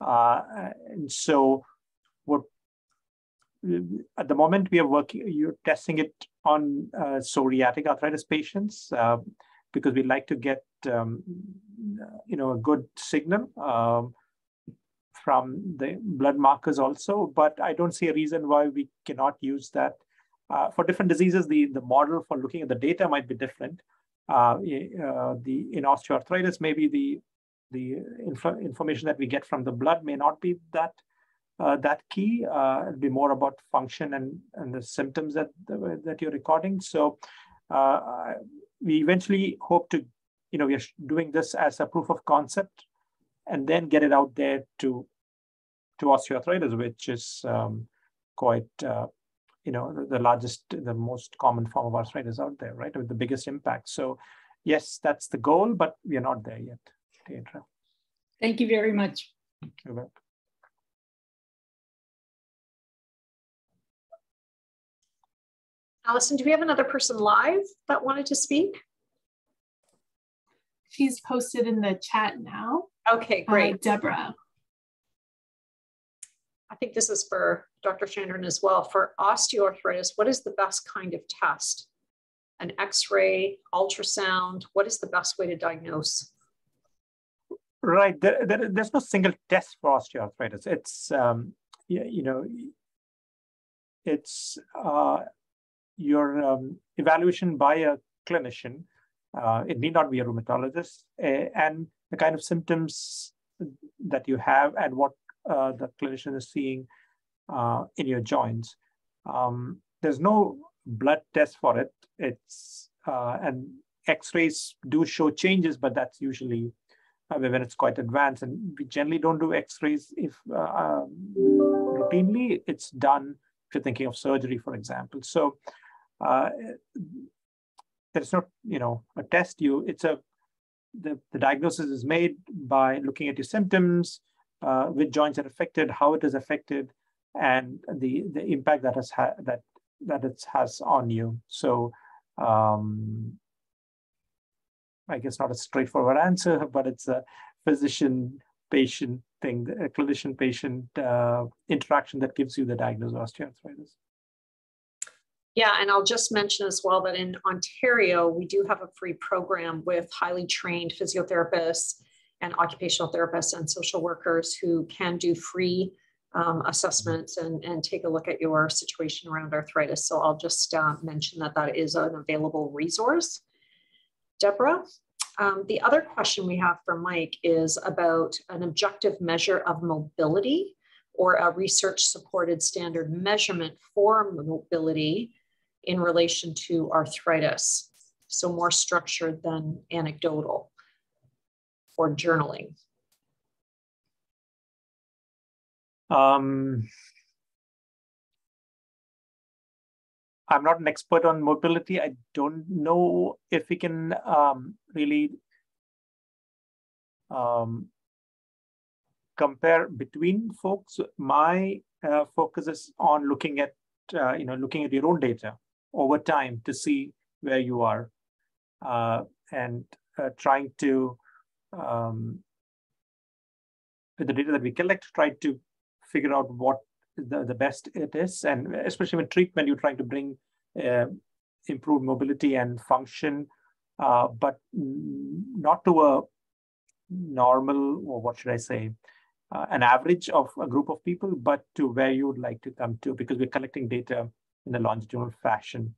Uh, and so what at the moment we are working, you're testing it on uh, psoriatic arthritis patients uh, because we'd like to get um, you know a good signal um, from the blood markers also. But I don't see a reason why we cannot use that uh, for different diseases. The the model for looking at the data might be different. Uh, uh, the in osteoarthritis, maybe the the inf information that we get from the blood may not be that uh, that key. Uh, it'll be more about function and and the symptoms that that you're recording. So we eventually hope to you know, we're doing this as a proof of concept and then get it out there to, to osteoarthritis, which is um, quite, uh, you know, the, the, largest, the most common form of arthritis out there, right? With the biggest impact. So yes, that's the goal, but we are not there yet, Deirdre. Thank you very much. You're welcome. Allison, do we have another person live that wanted to speak? She's posted in the chat now. Okay, uh, great. Uh, Deborah. I think this is for Dr. Chandran as well. For osteoarthritis, what is the best kind of test? An x-ray, ultrasound, what is the best way to diagnose? Right, there, there, there's no single test for osteoarthritis. It's, um, you, you know, it's uh, your um, evaluation by a clinician uh, it need not be a rheumatologist, uh, and the kind of symptoms that you have and what uh, the clinician is seeing uh, in your joints. Um, there's no blood test for it. It's uh, and X-rays do show changes, but that's usually uh, when it's quite advanced. And we generally don't do X-rays if um, routinely. It's done if you're thinking of surgery, for example. So there's not you know a test you it's a the, the diagnosis is made by looking at your symptoms uh, which joints are affected how it is affected and the the impact that has ha- that that it has on you so um, i guess not a straightforward answer but it's a physician patient thing, a clinician-patient uh, interaction that gives you the diagnosis of osteoarthritis. Yeah, and I'll just mention as well that in Ontario, we do have a free program with highly trained physiotherapists and occupational therapists and social workers who can do free um, assessments and, and take a look at your situation around arthritis. So I'll just uh, mention that that is an available resource. Deborah, um, the other question we have for Mike is about an objective measure of mobility or a research supported standard measurement for mobility in relation to arthritis. So more structured than anecdotal for journaling. Um, I'm not an expert on mobility. I don't know if we can um, really um, compare between folks. My uh, focus is on looking at, uh, you know, looking at your own data over time to see where you are uh, and uh, trying to, um, with the data that we collect, try to figure out what the, the best it is. And especially with treatment, you're trying to bring uh, improved mobility and function, uh, but not to a normal, or what should I say, uh, an average of a group of people, but to where you would like to come to, because we're collecting data in a longitudinal fashion,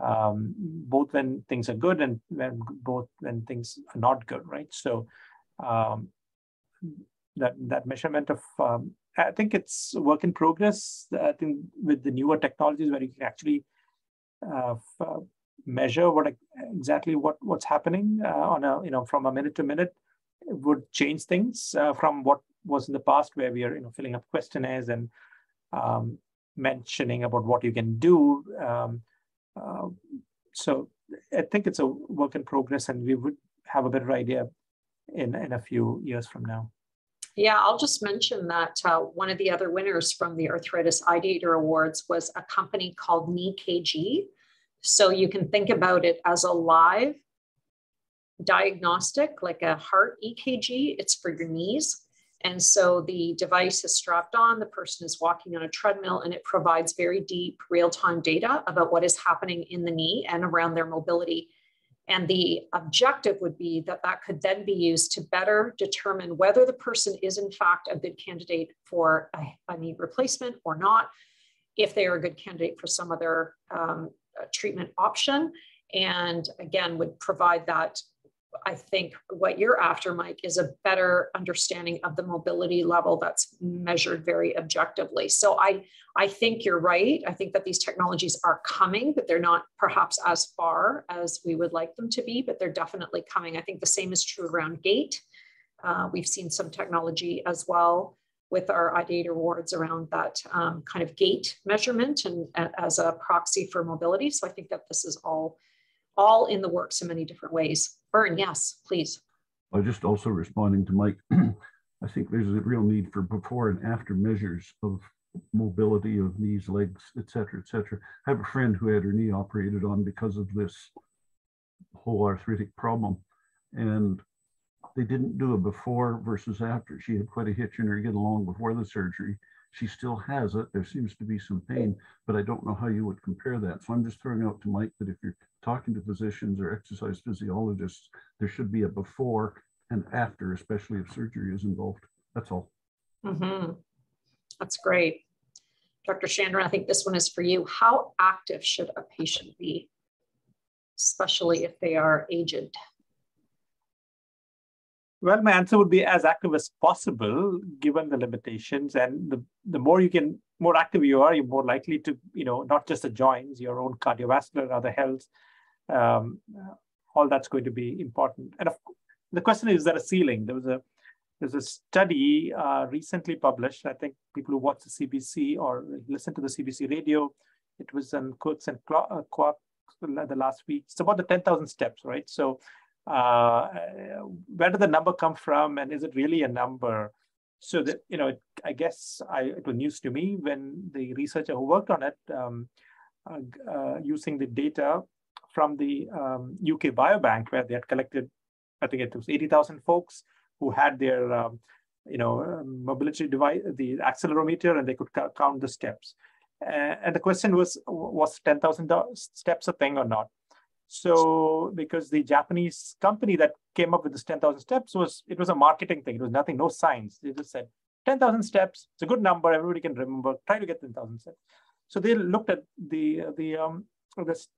um, both when things are good and when both when things are not good, right? So um, that that measurement of um, I think it's work in progress. I think with the newer technologies where you can actually uh, uh, measure what exactly what what's happening uh, on a you know from a minute to minute would change things uh, from what was in the past where we are you know filling up questionnaires and um, mentioning about what you can do. Um, uh, so I think it's a work in progress, and we would have a better idea in in a few years from now. Yeah, I'll just mention that uh, one of the other winners from the Arthritis Ideator Awards was a company called Knee KG. So you can think about it as a live diagnostic, like a heart EKG. It's for your knees. And so the device is strapped on, the person is walking on a treadmill, and it provides very deep real time data about what is happening in the knee and around their mobility. And the objective would be that that could then be used to better determine whether the person is, in fact, a good candidate for a, a knee replacement or not, if they are a good candidate for some other um, treatment option. And again, would provide that I think what you're after, Mike, is a better understanding of the mobility level that's measured very objectively. So I, I think you're right. I think that these technologies are coming, but they're not perhaps as far as we would like them to be, but they're definitely coming. I think the same is true around gait. Uh, we've seen some technology as well with our Ideator awards around that um, kind of gait measurement and, and as a proxy for mobility. So I think that this is all all in the works in many different ways. Burn, yes, please. I just also responding to Mike. I think there's a real need for before and after measures of mobility of knees, legs, etc., etc. I have a friend who had her knee operated on because of this whole arthritic problem, and they didn't do a before versus after. She had quite a hitch in her get along before the surgery. She still has it. There seems to be some pain, but I don't know how you would compare that. So I'm just throwing out to Mike that if you're talking to physicians or exercise physiologists, there should be a before and after, especially if surgery is involved. That's all. Mm-hmm. That's great. Dr. Chandran, I think this one is for you. How active should a patient be, especially if they are aged? Well, my answer would be as active as possible, given the limitations. And the, the more you can, more active you are, you're more likely to, you know, not just the joints, your own cardiovascular, other health, um, all that's going to be important. And of, the question is, is there a ceiling? There was a there's a study uh, recently published. I think people who watch the CBC or listen to the CBC radio, it was on Quirks and Quarks uh, the last week. It's about the 10,000 steps, right? So uh, where did the number come from, and is it really a number? So that you know, I guess I, it was news to me when the researcher who worked on it, um, uh, uh, using the data from the um, UK Biobank, where they had collected, I think it was 80,000 folks who had their um, you know, um, mobility device, the accelerometer, and they could count the steps. And the question was, was 10,000 steps a thing or not? So because the Japanese company that came up with this 10,000 steps was, it was a marketing thing. It was nothing, no science. They just said 10,000 steps. It's a good number. Everybody can remember. Try to get 10,000 steps. So they looked at the, the um, this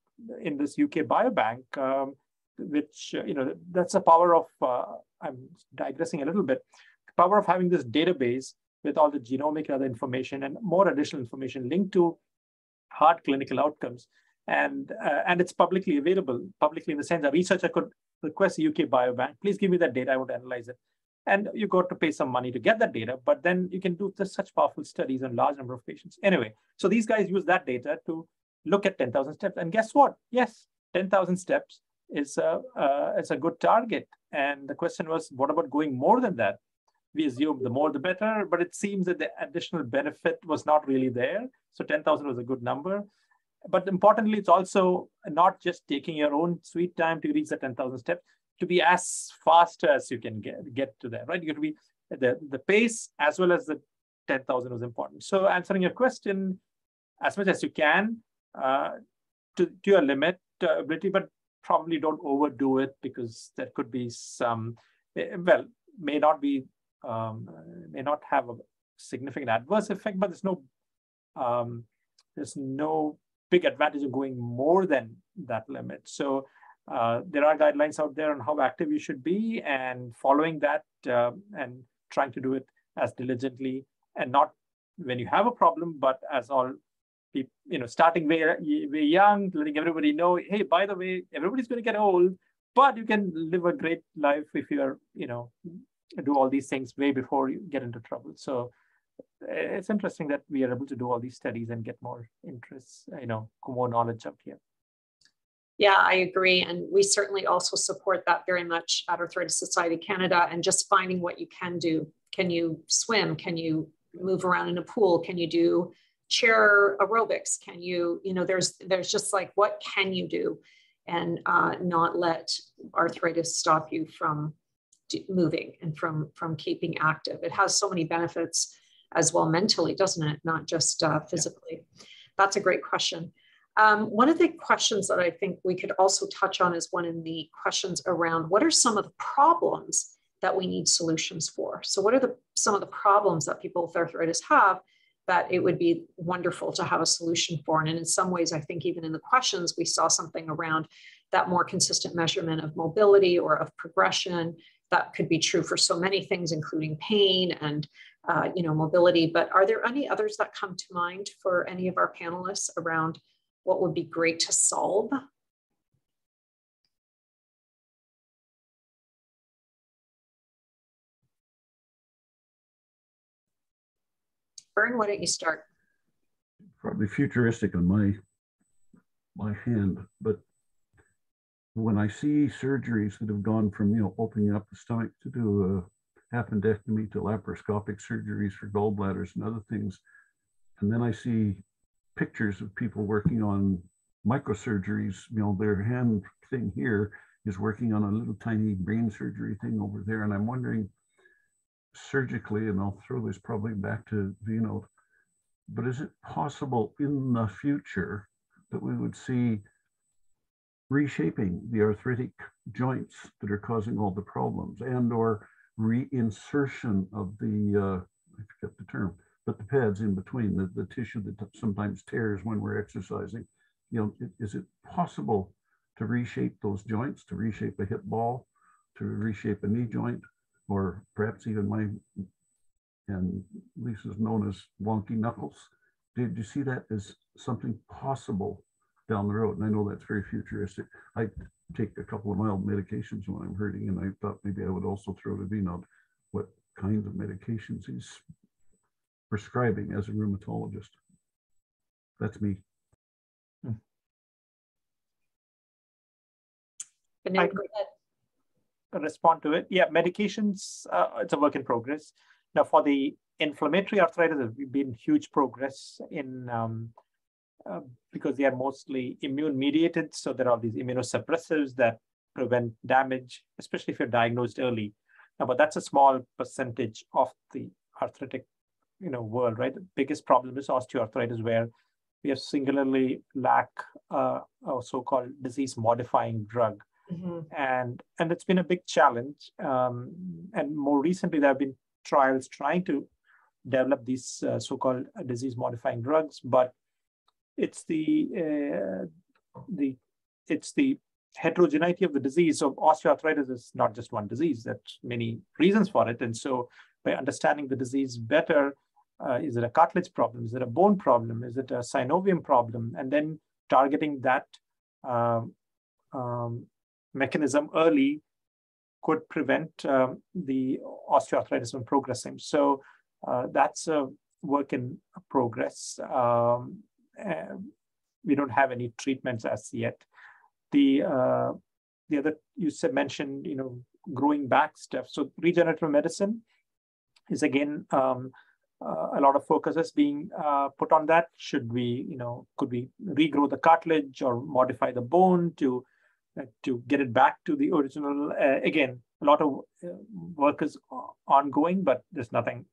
in this UK biobank, um, which, uh, you know, that's the power of, uh, I'm digressing a little bit, the power of having this database with all the genomic and other information and more additional information linked to hard clinical outcomes. And, uh, and it's publicly available, publicly in the sense a researcher could request a UK biobank, please give me that data, I would analyze it. And you got to pay some money to get that data, but then you can do such powerful studies on large number of patients. Anyway, so these guys use that data to look at 10,000 steps. And guess what? Yes, 10,000 steps is a, uh, is a good target. And the question was, what about going more than that? we assumed the more the better, but it seems that the additional benefit was not really there. So 10,000 was a good number. But importantly, it's also not just taking your own sweet time to reach the 10,000 steps, to be as fast as you can get, get to there, right? You have to be the, the pace as well as the 10,000 was important. So answering your question as much as you can uh, to, to your limit uh, ability, but probably don't overdo it because there could be some, eh, well, may not be um, may not have a significant adverse effect, but there's no um, there's no big advantage of going more than that limit. So uh, there are guidelines out there on how active you should be, and following that uh, and trying to do it as diligently and not when you have a problem, but as all people, you know, starting very, very young, letting everybody know, hey, by the way, everybody's going to get old, but you can live a great life if you're, you know, do all these things way before you get into trouble. So it's interesting that we are able to do all these studies and get more interest, you know, more knowledge up here. Yeah, I agree. And we certainly also support that very much at Arthritis Society Canada and just finding what you can do. Can you swim? Can you move around in a pool? Can you do chair aerobics? Can you, you know, there's there's just like what can you do and uh, not let arthritis stop you from moving and from from keeping active it has so many benefits as well mentally doesn't it? Not just uh, physically. Yeah. that's a great question. Um, one of the questions that i think we could also touch on is one in the questions around what are some of the problems that we need solutions for? So what are the some of the problems that people with arthritis have that it would be wonderful to have a solution for? And in some ways i think even in the questions we saw something around that more consistent measurement of mobility or of progression that could be true for so many things, including pain and uh, you know mobility. But are there any others that come to mind for any of our panelists around what would be great to solve? Burn, why don't you start? Probably futuristic on my my hand, but when I see surgeries that have gone from, you know, opening up the stomach to do a appendectomy to laparoscopic surgeries for gallbladders and other things, and then I see pictures of people working on microsurgeries, you know, their hand thing here is working on a little tiny brain surgery thing over there. And I'm wondering surgically, and I'll throw this probably back to Vinod, but is it possible in the future that we would see reshaping the arthritic joints that are causing all the problems and or reinsertion of the, uh, I forget the term, but the pads in between, the, the tissue that sometimes tears when we're exercising. You know, is it possible to reshape those joints, to reshape a hip ball, to reshape a knee joint, or perhaps even my, and Lisa's known as wonky knuckles. Did you see that as something possible down the road. And I know that's very futuristic. I take a couple of mild medications when I'm hurting, and I thought maybe I would also throw to Vinod what kinds of medications he's prescribing as a rheumatologist. That's me. Hmm. I respond to it. Yeah, medications, uh, it's a work in progress. Now, for the inflammatory arthritis, there's been huge progress in um, uh, because they are mostly immune mediated. So there are these immunosuppressives that prevent damage, especially if you're diagnosed early. but that's a small percentage of the arthritic you know world, right? The biggest problem is osteoarthritis, where we have singularly lack uh, a so-called disease-modifying drug, mm-hmm. and and it's been a big challenge. Um, and more recently, there have been trials trying to develop these uh, so-called disease-modifying drugs, but it's the uh, the it's the heterogeneity of the disease. So osteoarthritis is not just one disease. There's many reasons for it, and so by understanding the disease better, uh, is it a cartilage problem? Is it a bone problem? Is it a synovium problem? And then targeting that um, um, mechanism early could prevent um, the osteoarthritis from progressing. So uh, that's a work in progress. Um, we don't have any treatments as yet. The uh, the other you said mentioned, you know, growing back stuff. So regenerative medicine is again um, uh, a lot of focus is being uh, put on that. Should we, you know, could we regrow the cartilage or modify the bone to uh, to get it back to the original? Uh, again, a lot of uh, work is ongoing, but there's nothing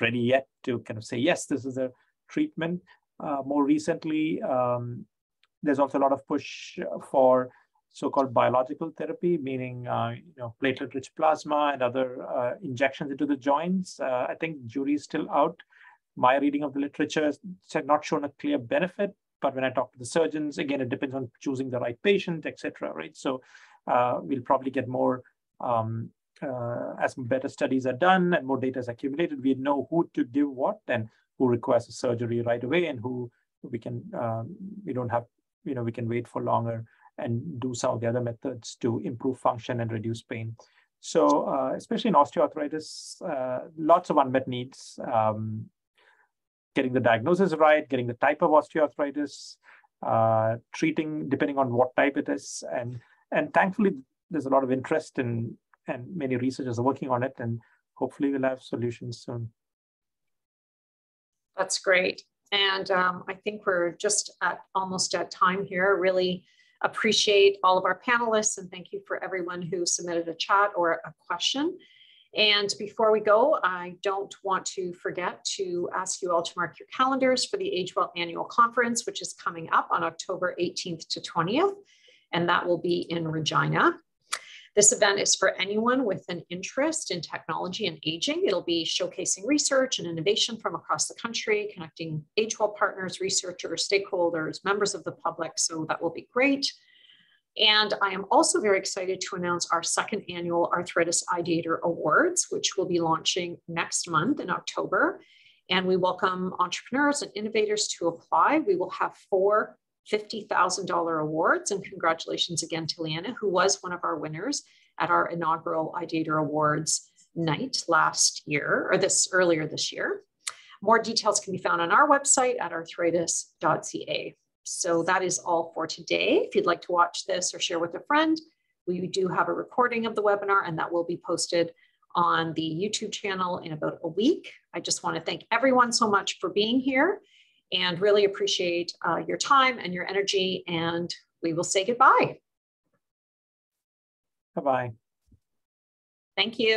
ready yet to kind of say yes, this is a treatment. Uh, more recently, um, there's also a lot of push for so-called biological therapy, meaning uh, you know platelet-rich plasma and other uh, injections into the joints. Uh, I think jury is still out. My reading of the literature has not shown a clear benefit, but when I talk to the surgeons, again, it depends on choosing the right patient, etc. Right, so uh, we'll probably get more um, uh, as better studies are done and more data is accumulated. We know who to give what and who requires a surgery right away, and who we can um, we don't have you know we can wait for longer and do some of the other methods to improve function and reduce pain. So uh, especially in osteoarthritis, uh, lots of unmet needs. Um, getting the diagnosis right, getting the type of osteoarthritis, uh, treating depending on what type it is, and and thankfully there's a lot of interest in and many researchers are working on it, and hopefully we'll have solutions soon. That's great, and um, I think we're just at almost at time here. Really appreciate all of our panelists and thank you for everyone who submitted a chat or a question. And before we go, I don't want to forget to ask you all to mark your calendars for the AgeWell Annual Conference, which is coming up on October 18th to 20th, and that will be in Regina. This event is for anyone with an interest in technology and aging. It'll be showcasing research and innovation from across the country, connecting AgeWell partners, researchers, stakeholders, members of the public. So that will be great. And I am also very excited to announce our second annual Arthritis Ideator Awards, which will be launching next month in October. And we welcome entrepreneurs and innovators to apply. We will have four $50,000 awards. And congratulations again to Lianna, who was one of our winners at our inaugural Ideator Awards night last year, or this earlier this year. More details can be found on our website at arthritis.ca. So that is all for today. If you'd like to watch this or share with a friend, we do have a recording of the webinar and that will be posted on the YouTube channel in about a week. I just want to thank everyone so much for being here and really appreciate uh, your time and your energy. And we will say goodbye. Bye bye. Thank you.